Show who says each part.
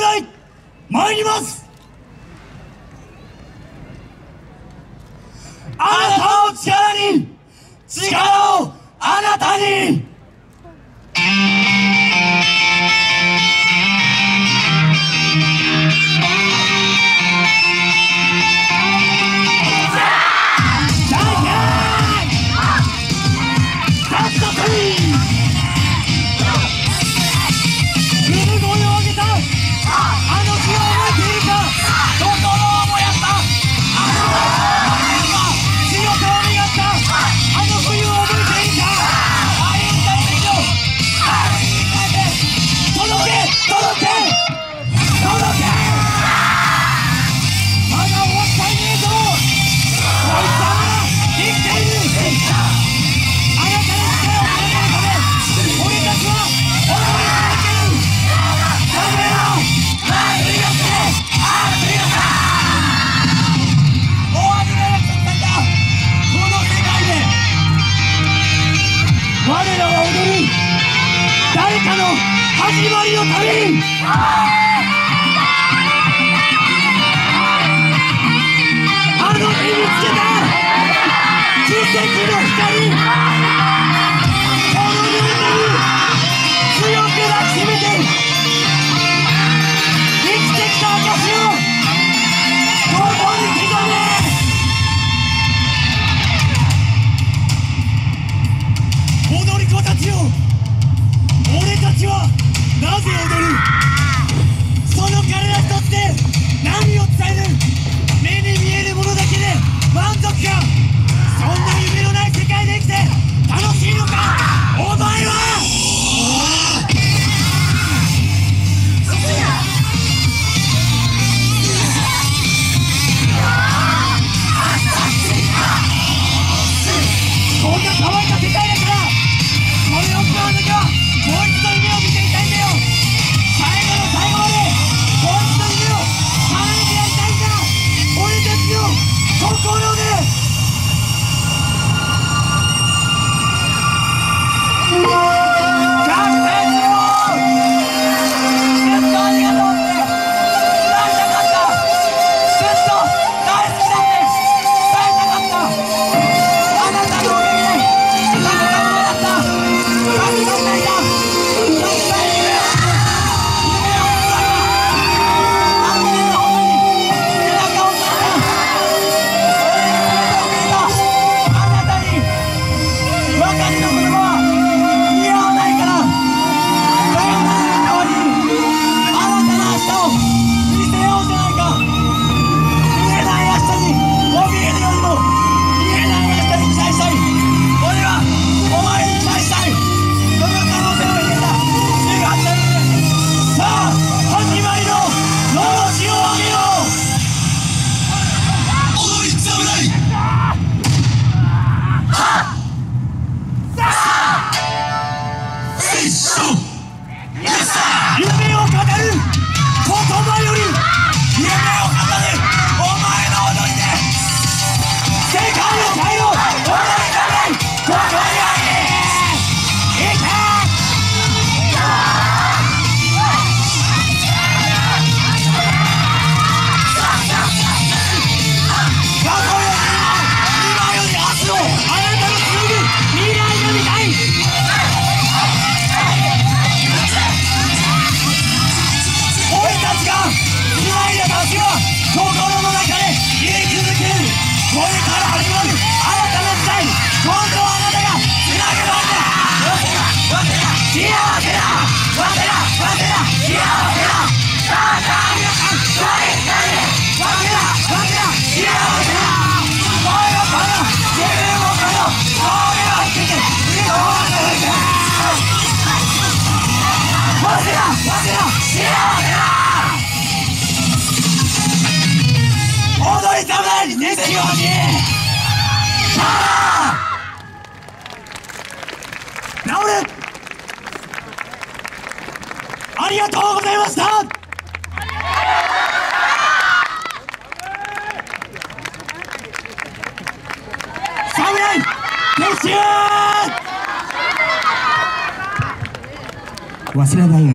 Speaker 1: 侍参ります。あなたの力に力をあなたに。化の始まりのために。I know. 治れありがとうございました。侍決勝！忘れないよ